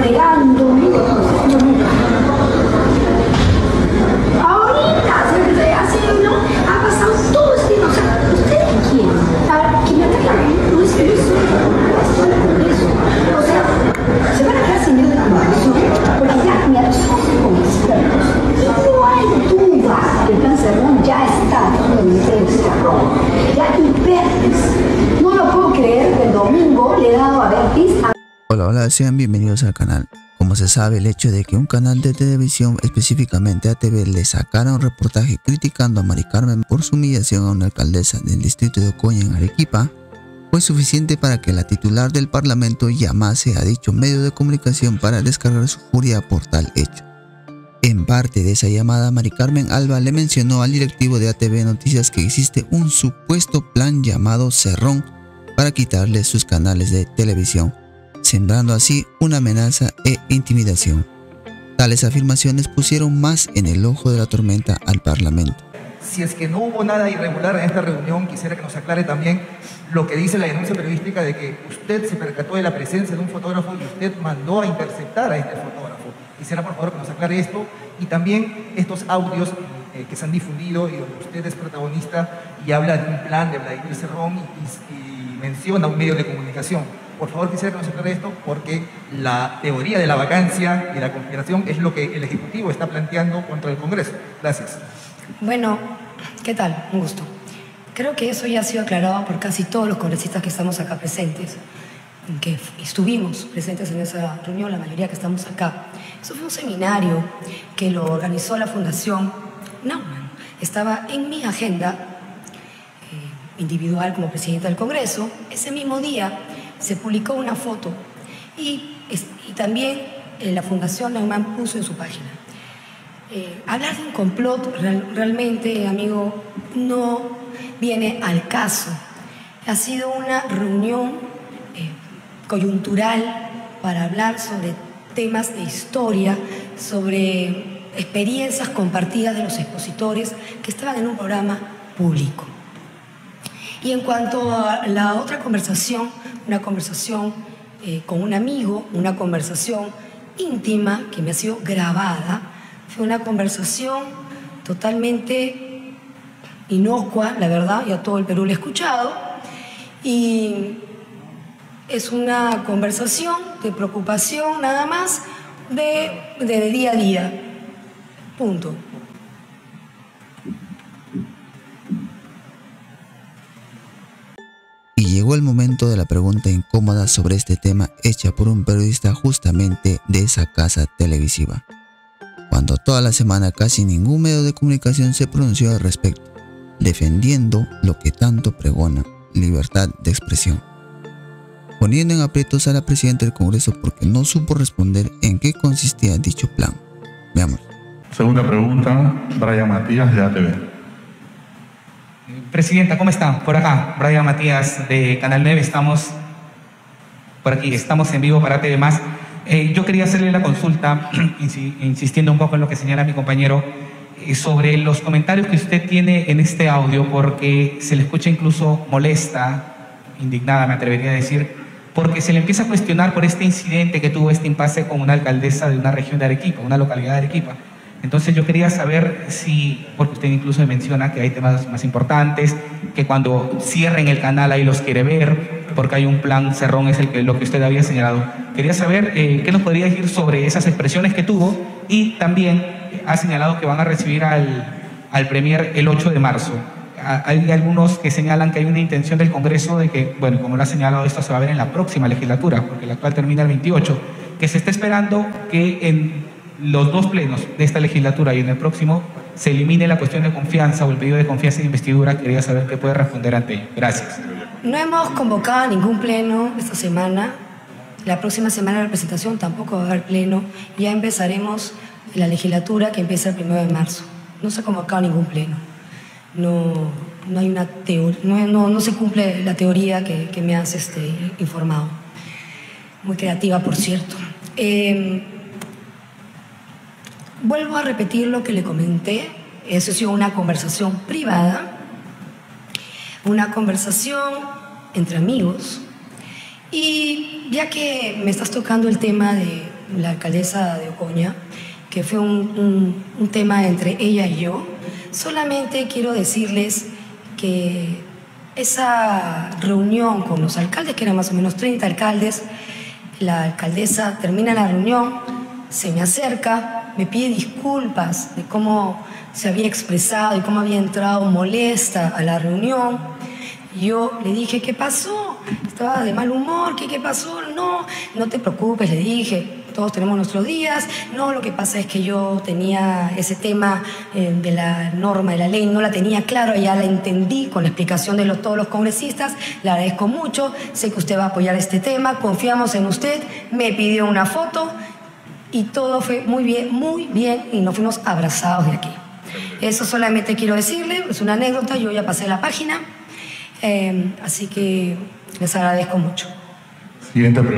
fregando. Sean bienvenidos al canal. Como se sabe, el hecho de que un canal de televisión, específicamente ATV, le sacara un reportaje criticando a Mari Carmen por su humillación a una alcaldesa del distrito de Ocoña en Arequipa, fue suficiente para que la titular del parlamento llamase a dicho medio de comunicación para descargar su furia por tal hecho. En parte de esa llamada, Mari Carmen Alba le mencionó al directivo de ATV Noticias que existe un supuesto plan llamado Cerrón para quitarle sus canales de televisión sembrando así una amenaza e intimidación. Tales afirmaciones pusieron más en el ojo de la tormenta al Parlamento. Si es que no hubo nada irregular en esta reunión, quisiera que nos aclare también lo que dice la denuncia periodística de que usted se percató de la presencia de un fotógrafo y usted mandó a interceptar a este fotógrafo. Quisiera por favor que nos aclare esto y también estos audios eh, que se han difundido y donde usted es protagonista y habla de un plan de Vladimir Cerrón y, y- y menciona un medio de comunicación. Por favor, quisiera aclare esto porque la teoría de la vacancia y la conspiración es lo que el Ejecutivo está planteando contra el Congreso. Gracias. Bueno, ¿qué tal? Un gusto. Creo que eso ya ha sido aclarado por casi todos los congresistas que estamos acá presentes, que estuvimos presentes en esa reunión, la mayoría que estamos acá. Eso fue un seminario que lo organizó la Fundación Naumann. Estaba en mi agenda eh, individual como presidenta del Congreso. Ese mismo día se publicó una foto y, también eh, la Fundación Naumann puso en su página. Eh, hablar de un complot real- realmente, amigo, no viene al caso. Ha sido una reunión eh, coyuntural para hablar sobre temas de historia, sobre experiencias compartidas de los expositores que estaban en un programa público. Y en cuanto a la otra conversación, una conversación eh, con un amigo, una conversación íntima que me ha sido grabada, fue una conversación totalmente inocua, la verdad, ya todo el Perú lo ha escuchado, y es una conversación de preocupación nada más de, de día a día. Punto. Llegó el momento de la pregunta incómoda sobre este tema hecha por un periodista justamente de esa casa televisiva. Cuando toda la semana casi ningún medio de comunicación se pronunció al respecto, defendiendo lo que tanto pregona, libertad de expresión. Poniendo en aprietos a la presidenta del Congreso porque no supo responder en qué consistía dicho plan. Veamos. Segunda pregunta, Brian Matías de ATV. Presidenta, ¿cómo está? Por acá, Brian Matías de Canal 9, estamos por aquí, estamos en vivo para TV Más. Eh, yo quería hacerle la consulta, insi- insistiendo un poco en lo que señala mi compañero, eh, sobre los comentarios que usted tiene en este audio, porque se le escucha incluso molesta, indignada, me atrevería a decir, porque se le empieza a cuestionar por este incidente que tuvo este impasse con una alcaldesa de una región de Arequipa, una localidad de Arequipa. Entonces yo quería saber si, porque usted incluso menciona que hay temas más importantes, que cuando cierren el canal ahí los quiere ver, porque hay un plan cerrón, es el que, lo que usted había señalado. Quería saber eh, qué nos podría decir sobre esas expresiones que tuvo y también ha señalado que van a recibir al, al Premier el 8 de marzo. Hay algunos que señalan que hay una intención del Congreso de que, bueno, como lo ha señalado, esto se va a ver en la próxima legislatura, porque la actual termina el 28, que se está esperando que en los dos plenos de esta legislatura y en el próximo se elimine la cuestión de confianza o el pedido de confianza en investidura. Quería saber qué puede responder ante ello. Gracias. No hemos convocado ningún pleno esta semana. La próxima semana de representación tampoco va a haber pleno. Ya empezaremos la legislatura que empieza el primero de marzo. No se ha convocado ningún pleno. No, no hay una no, no, no se cumple la teoría que, que me has este, informado. Muy creativa, por cierto. Eh, vuelvo a repetir lo que le comenté. Eso ha sido una conversación privada una conversación entre amigos. Y ya que me estás tocando el tema de, la alcaldesa de Ocoña, que fue un, un- un tema entre ella y yo. Solamente quiero decirles que esa reunión con los alcaldes, que eran más o menos 30 alcaldes, la alcaldesa termina la reunión, se me acerca, me pide disculpas de cómo se había expresado y cómo había entrado molesta a la reunión. Yo le dije, ¿qué pasó? Estaba de mal humor, ¿qué, qué pasó? No, no te preocupes, le dije, todos tenemos nuestros días. No, lo que pasa es que yo tenía ese tema eh, de la norma, de la ley, no la tenía claro, ya la entendí con la explicación de los, todos los congresistas. Le agradezco mucho, sé que usted va a apoyar este tema, confiamos en usted. Me pidió una foto y todo fue muy bien, muy bien y nos fuimos abrazados de aquí. Eso solamente quiero decirle, es una anécdota, yo ya pasé la página, eh, así que les agradezco mucho. Siguiente pregunta.